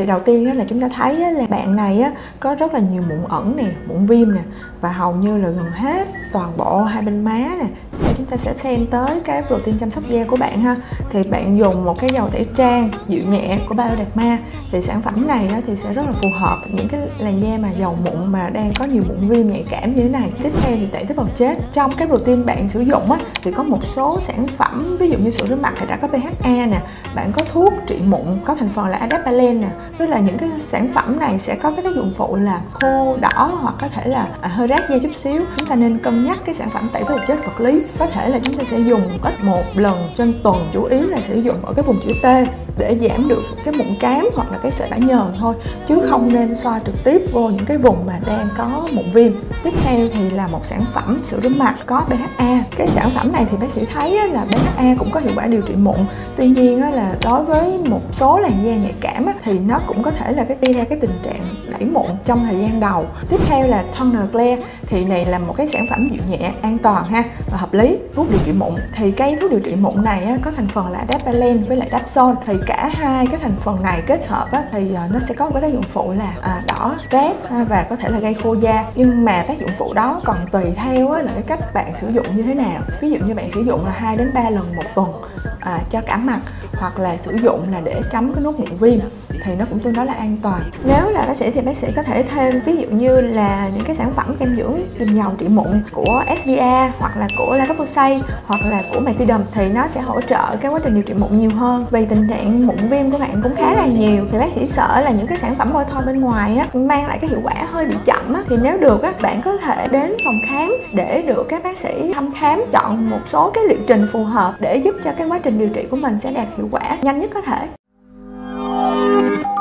thì đầu tiên là chúng ta thấy là bạn này có rất là nhiều mụn ẩn nè mụn viêm nè và hầu như là gần hết toàn bộ hai bên má nè. Chúng ta sẽ xem tới cái protein chăm sóc da của bạn ha. Thì bạn dùng một cái dầu tẩy trang dịu nhẹ của Bioderma thì sản phẩm này thì sẽ rất là phù hợp những cái làn da mà dầu mụn mà đang có nhiều mụn viêm nhạy cảm như thế này. Tiếp theo thì tẩy tế bào chết. Trong cái protein bạn sử dụng á, thì có một số sản phẩm ví dụ như sữa rửa mặt thì đã có PHA nè. Bạn có thuốc trị mụn có thành phần là adapalene nè tức là những cái sản phẩm này sẽ có cái tác dụng phụ là khô, đỏ hoặc có thể là à, hơi rát da chút xíu. Chúng ta nên cân nhắc cái sản phẩm tẩy tế chất vật lý. Có thể là chúng ta sẽ dùng ít một lần trên tuần, chủ yếu là sử dụng ở cái vùng chữ T để giảm được cái mụn cám hoặc là cái sợi đã nhờn thôi, chứ không nên xoa trực tiếp vô những cái vùng mà đang có mụn viêm. Tiếp theo thì là một sản phẩm sữa rửa mặt có BHA cái sản phẩm này thì bác sĩ thấy là BHA cũng có hiệu quả điều trị mụn. Tuy nhiên là đối với một số làn da nhạy cảm thì nó cũng có thể là cái gây ra cái tình trạng đẩy mụn trong thời gian đầu. Tiếp theo là toner clear thì này là một cái sản phẩm dịu nhẹ an toàn ha và hợp lý thuốc điều trị mụn. Thì cái thuốc điều trị mụn này á, có thành phần là adapalene với lại dapsone. Thì cả hai cái thành phần này kết hợp á, thì ờ, nó sẽ có một cái tác dụng phụ là à, đỏ rát và có thể là gây khô da. Nhưng mà tác dụng phụ đó còn tùy theo á, là cái cách bạn sử dụng như thế nào. Ví dụ như bạn sử dụng là hai đến 3 lần một tuần à, cho cả mặt hoặc là sử dụng là để chấm cái nốt mụn viêm thì nó cũng tương đối là an toàn. Nếu là bác sĩ thì bác sĩ có thể thêm ví dụ như là những cái sản phẩm kem dưỡng tinh dầu trị mụn của SVA hoặc là của La Roche-Posay hoặc là của Matilda thì nó sẽ hỗ trợ cái quá trình điều trị mụn nhiều hơn. Vì tình trạng mụn viêm của bạn cũng khá là nhiều thì bác sĩ sợ là những cái sản phẩm bôi thoa bên ngoài á, mang lại cái hiệu quả hơi bị chậm á, thì nếu được á, bạn có thể đến phòng khám để được các bác sĩ thăm khám chọn một số cái liệu trình phù hợp để giúp cho cái quá trình điều trị của mình sẽ đạt hiệu quả nhanh nhất có thể. Thank you.